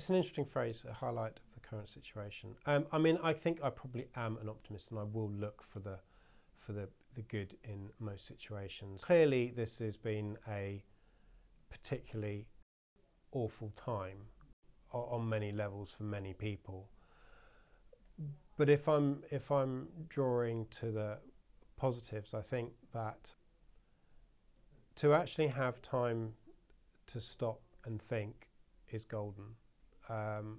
It's an interesting phrase, a highlight of the current situation. Um, I mean, I think I probably am an optimist, and I will look for the for the, the good in most situations. Clearly, this has been a particularly awful time on many levels for many people. But if I'm if I'm drawing to the positives, I think that to actually have time to stop and think is golden. Um,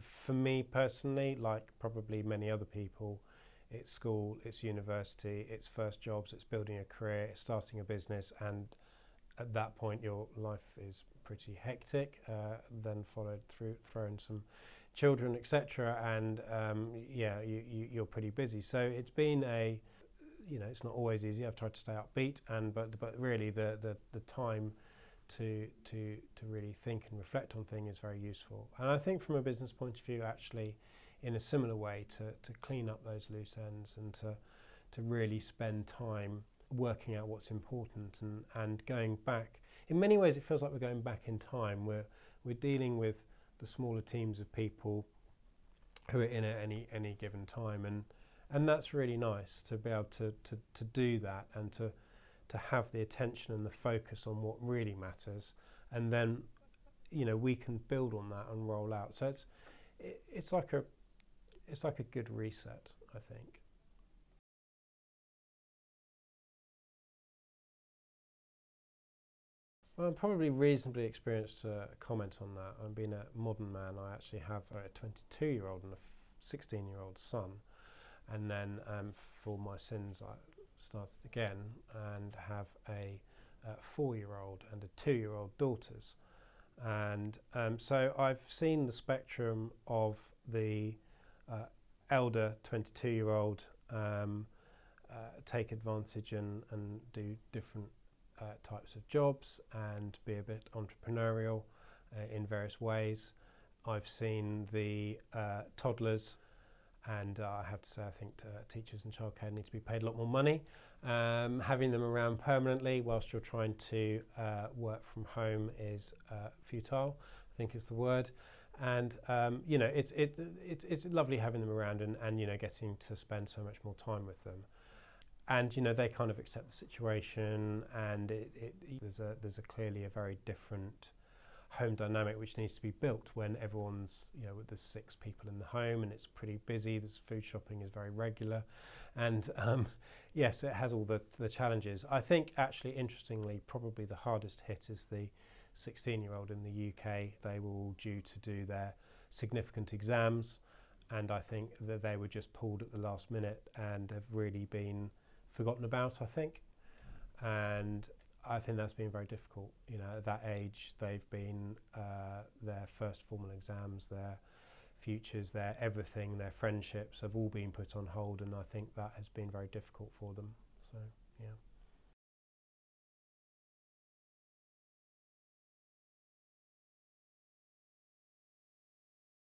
for me personally, like probably many other people, it's school, it's university, it's first jobs, it's building a career, it's starting a business, and at that point your life is pretty hectic. Uh, then followed through, thrown some children, etc., and um, yeah, you, you, you're pretty busy. So it's been a, you know, it's not always easy. I've tried to stay upbeat, and but but really the the, the time to to to really think and reflect on things is very useful. And I think from a business point of view, actually, in a similar way, to to clean up those loose ends and to to really spend time working out what's important and and going back. In many ways, it feels like we're going back in time. We're we're dealing with the smaller teams of people who are in at any any given time and and that's really nice to be able to, to, to do that and to to have the attention and the focus on what really matters, and then you know we can build on that and roll out. So it's it, it's like a it's like a good reset, I think. Well, I'm probably reasonably experienced to comment on that. I'm being a modern man. I actually have a 22 year old and a 16 year old son. And then um, for my sins, I started again and have a, a four year old and a two year old daughters. And um, so I've seen the spectrum of the uh, elder 22 year old um, uh, take advantage and, and do different uh, types of jobs and be a bit entrepreneurial uh, in various ways. I've seen the uh, toddlers and uh, I have to say, I think uh, teachers and childcare need to be paid a lot more money. Um, having them around permanently whilst you're trying to uh, work from home is uh, futile, I think is the word. And um, you know, it's it, it's it's lovely having them around and, and you know getting to spend so much more time with them. And you know, they kind of accept the situation, and it, it, there's a there's a clearly a very different home dynamic which needs to be built when everyone's you know there's six people in the home and it's pretty busy there's food shopping is very regular. And um, yes it has all the the challenges. I think actually interestingly probably the hardest hit is the 16 year old in the uk they were all due to do their significant exams and i think that they were just pulled at the last minute and have really been forgotten about i think. And I think that's been very difficult. You know, at that age, they've been uh, their first formal exams, their futures, their everything, their friendships have all been put on hold, and I think that has been very difficult for them. So, yeah.